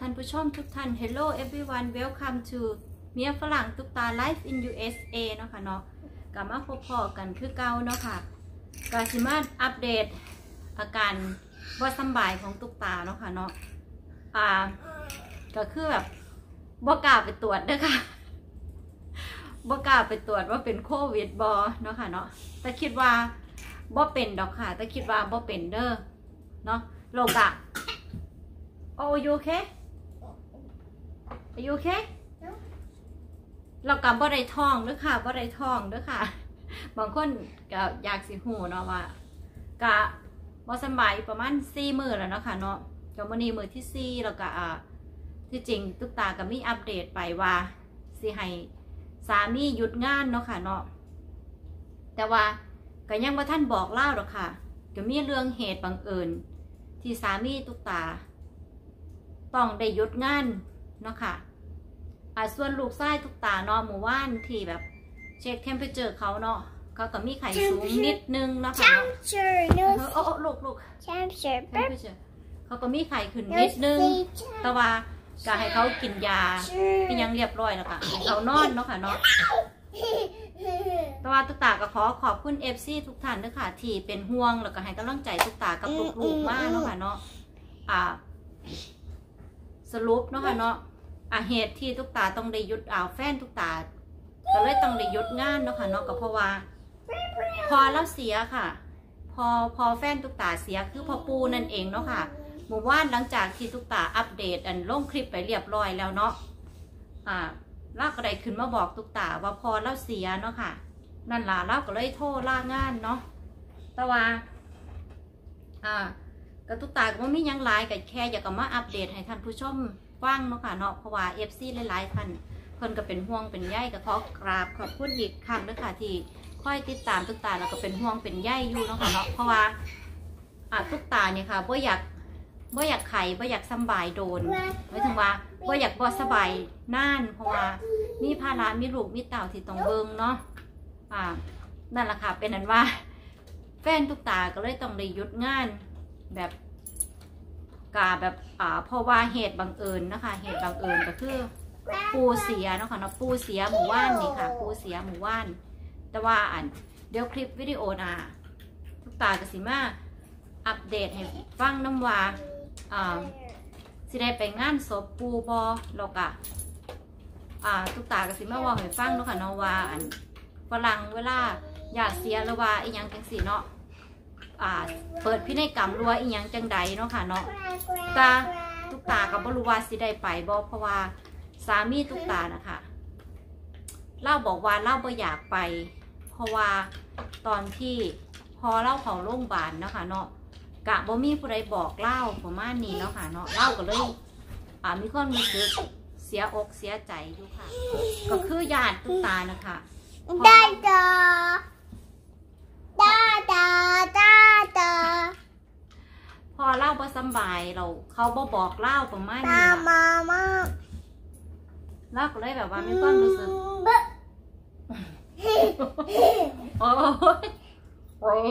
ท่านผู้ชมทุกท่าน Hello everyone welcome to เมียฝรั่งตุกตา Life in USA เนาะค่ะเนาะกลับมาพบพอกันคือเก่าเนาะค่ะกาสิมาอัปเดตอาการบ่สบายของตุกตาเนาะค่ะเนาะอ่าก็คือแบบบ่กล้าไปตรวจเด้อค่ะบ่กล้าไปตรวจว่าเป็นโควิดบ่เนาะค่ะเนาะแต่คิดว่าบ่เป็นดอกค่ะ แต่คิดว่าบ่เป็นเด้อเนาะโลกะ Oh, you okay? Are you okay? เรากำบ่ได้ท้องเด้อค่ะบ่ได้ท้องเด้อค่ะ บางคนก็อยากสิหูเนาะว่ากะบ่สำบายประมาณ4มื้อแล้วเนาะค่ะเนาะก็มื้อนี้มื้อที่4แล้วก็อ่าที่จริงตุ๊กตาก็มีอัปเดตไปว่าสิให้สามีหยุดงานเนาะค่ะเนาะแต่ว่าก็ยังบ่ทันบอกเล่าหรอกค่ะก็มีเรื่องเหตุบังเอิญที่สามีตุ๊กตา ต้องได้หยุดงาน เนาะค่ะอ่าส่วนลูกไส้ทุกตาเนาะหมู่ว่านที่แบบ เช็คเทมเพอเจอร์เขาเนาะเขาก็มีไข่สูงนิดนึงเนาะค่ะเนาะ Temperature, เอ no อโอ้โอ้ลูกลูก temperature. เทมเพอเจอร์เขาก็มีไข่ขึ้นนิดนึง แต่ว่าก็ให้เขากินยาที่ยังเรียบร้อยแล้วก็ให้เขานอนเนาะค่ะเนาะแต่ว่าตุ๊กตาก็ขอขอบคุณเอฟซีทุกท่านด้วยค่ะ ที่เป็นห่วงแล้วก็ให้กำลังใจตุ๊กตากับลูกๆมากเนาะค่ะเนาะอ่า สรุปเนาะค่ะเนาะ อ่าเหตุที่ตุ๊กตาต้องได้ยุดอ่าวแฟนตุ๊กตา ก็เลยต้องได้ยุดงานเนาะค่ะเนาะก็เพราะว่า พอแล้วเสียค่ะ พอพอแฟนตุ๊กตาเสียคือพอปูนั่นเองเนาะค่ะหมู่ว่านหลังจากที่ตุ๊กตาอัปเดตอันลงคลิปไปเรียบร้อยแล้วเนาะอ่าลากก็ได้ขึ้นมาบอกตุ๊กตาว่าพอแล้วเสียเนาะค่ะ นั่นล่ะเราก็เลยโทรลางานเนาะแต่ว่าอ่า กระตุกตาก็บ่มียังหลายก็แค่อยากมาอัปเดตให้ท่านผู้ชมฟังเนาะค่ะเนาะเพราะว่า FC หลายๆท่านเพิ่นก็เป็นห่วงเป็นใยก็ขอกราบขอบคุณอีกครั้งด้อค่ะที่คอยติดตามตุกตาแล้วก็เป็นห่วงเป็นใยอยู่เนาะค่ะเนาะเพราะว่าอ่าตุกตาเนี่ยค่ะบ่อยากบ่อยากไข่บ่อยากสบายโดนหมายถึงว่าบ่อยากบ่สบายน่านเพราะว่ามีภาระมีลูกมีเต่าที่ต้องเบิ่งเนาะอ่านั่นแหละค่ะเป็นนั้นว่า แฟนตุกตาก็เลยต้องได้ยุดงาน แบบกาแบบอ่าเพราะว่าเหตุบังเอิญนะคะ เหตุบังเอิญก็คือปูเสียเนาะค่ะเนาะปูเสียหมู่ว่านนี่ค่ะ ปูเสียหมู่ว่าน แต่ว่าอันเดี๋ยวคลิปวิดีโอนะทุกตากสิมาอัปเดตให้ฟังน้ำว่าอ่าสิได้ไปงานศพปูบอแล้วก็อ่าทุกตากสิมาว่าให้ฟังเนาะค่ะเนาะว่าอันฝรั่งเวลาอยากเสียหรือว่าอีหยังจังสีเนาะ อ่าเปิดพินัยกรรมรัวอีหยังจังใดเนาะค่ะเนาะตาตุกตากับบรู้ว่าสิได้ไปบ่เพราะว่าสามีตุกตานะคะเล่าบอกว่าเล่าบ่อยากไป เพราะว่าตอนที่พอเล่าเขาโรงพยาบาลเนาะค่ะเนาะกะบ่มีผู้ใดบอกเล่าประมาณนี้เนาะค่ะเนาะเล่าก็เลยอ่ามีความรู้สึกเสียอกเสียใจอยู่ค่ะ ก็คือญาติตุ๊กตานะคะ Da da. Da da da da. พอเล่าบ่สำบายเราเขาบ่บอกเล่าประมาณนี้ Da ล่ะ mama. เล่าก็เลยแบบว่ามีความรู้สึกโอ้ยโอ้ย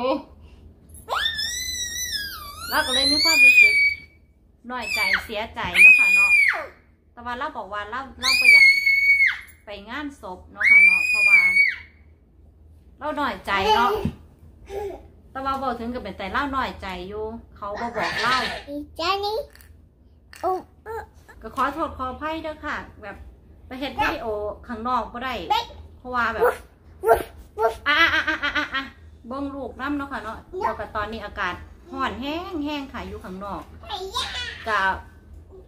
เราก็เลยมีความรู้สึกน้อยใจเสียใจเนาะค่ะเนาะ แต่ว่าเราบอกว่าเราเราไปอยากไปงานศพเนาะค่ะเนาะ เพราะว่า เราน้อยใจเนาะ แต่ว่าบอกถึงกับเป็นแต่เล่าน้อยใจอยู่เขาบอบอกเล่า Jenny. Oh. ก็ขอโทษขออภัยเด้อค่ะ แบบไปเฮ็ดวิดีโอข้างนอกก็ได้ เพราะว่าแบบอะอะอะอะอะอะเบิ้งลูกน้ำเนาะค่ะเนาะแล้วก็ตอนนี้อากาศห่อนแห้งแห้งค่ะอยู่ข้างนอกกับ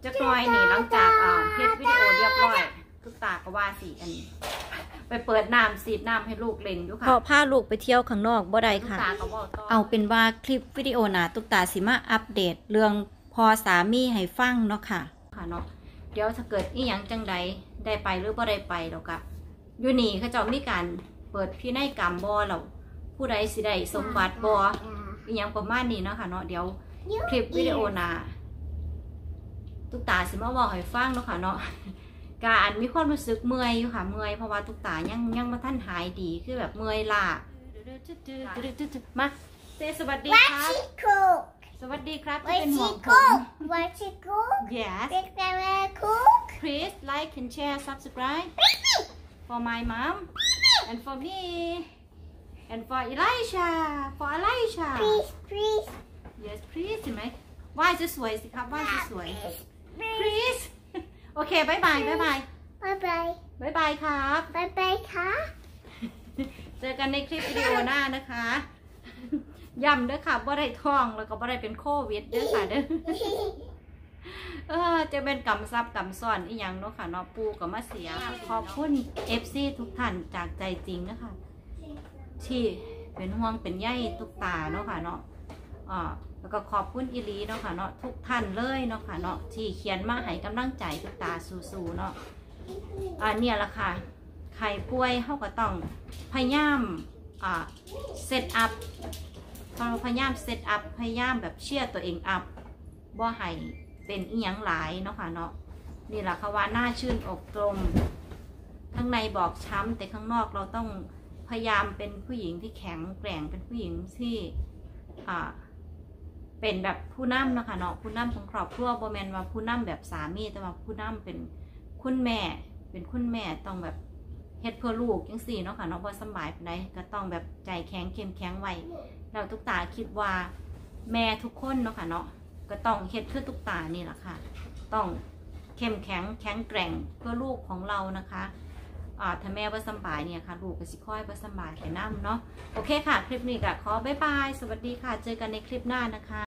จะกน้อยนี่หลังจากอ่าเฮ็ดวิดีโอเรียบร้อยทุกตาก็ว่าสีอันนี้ ไปเปิดน้ำสีดน้ำให้ลูกเล่นอยู่ค่ะพอพาลูกไปเที่ยวข้างนอกบ่ได้ค่ะ เอาเป็นว่าคลิปวิดีโอหนาตุกตาสิมาอัปเดต เรื่องพอสามีให้ฟังเนาะค่ะค่ะเนาะเดี๋ยวถ้าเกิดอีหยังจังใดได้ไปหรือบ่ได้ไปแล้วก็อยู่นี่เขาเจ้ามีการเปิดพินัยกรรมบ่แล้วผู้ใดสิได้สมบัติบ่อีหยังประมาณนี้เนาะค่ะเนาะเดี๋ยวคลิปวิดีโอหนาตุกตาสิมาบอกให้ฟังเนาะค่ะเนาะ การมีความรู้สึกเมื่อยอยู่ค่ะเมื่อยเพราะว่าตุกตายังยังมาท่านหายดีคือแบบเมื่อยล้ามาเซสวัสดีครับ Let's cook. สวัสดีครับที่ Where เป็นห่ว she งผม cook? Where she cook? yes Big Mama cook? please like and share subscribe for my mom and for me and for Elisha for Elisha Please, please, yes please เห็นไหมไหว้สวยๆสิครับไหว้สวย please, ๆ please. Please โอเคบายบายบายบาย Bye bye. บายบายครับ Bye bye, ค่ะ เจอกันในคลิปวิดีโอหน้านะคะย้ำเด้อค่ะว่าได้ท้องแล้วก็ว่าได้เป็นโควิดเด้อค่ะเด้อเออจะเป็นกำซับกำซ่อนอีหยังเนาะค่ะเนาะปูกับมาเสียขอบคุณ FC ทุกท่านจากใจจริงนะคะที่เป็นห่วงเป็นใยทุกตาเนาะค่ะเนาะอ่า แล้วก็ขอบคุณอีหลีเนาะค่ะเนาะทุกท่านเลยเนาะค่ะเนาะที่เขียนมาให้กำลังใจทุกตาสู้ๆเนาะอ่าเนี่ยละค่ะใครป่วยเขาก็ต้องพยายามอ่าเซตอัพเราพยายามเซตอัพพยายามแบบเชื่อตัวเองอัพบ่ให้เป็นอีหยังหลายเนาะค่ะเนาะนี่แหละค่ะว่าหน้าชื่นอกตรงข้างในบอกช้ำแต่ข้างนอกเราต้องพยายามเป็นผู้หญิงที่แข็งแกร่งเป็นผู้หญิงที่อ่า เป็นแบบผู้นำเนาะคะเนาะผู้นำของครอบครัวบแมนว่าผู้นำแบบสามีแต่ว่าผู้นำเป็นคุณแม่ เป็นคุณแม่ต้องแบบเฮ็ดเพื่อลูกจังสี่เนาะค่ะเนาะบ่สบายปานใดก็ต้องแบบใจแข็งเข้มแข็งไว้แล้วทุกตาคิดว่าแม่ทุกคนเนาะค่ะเนาะก็ต้องเฮ็ดเพื่อทุกตานี่แหละค่ะ ต้องเข้มแข็งแข็งแกร่งเพื่อลูกของเรานะคะอ่าถ้าแม่บ่สบายเนี่ยค่ะลูกก็สิค่อยบ่สบายไปนํเนาะโอเคค่ะ คลิปนี้ก็ขอบ๊ายบาย สวัสดีค่ะ เจอกันในคลิปหน้านะคะ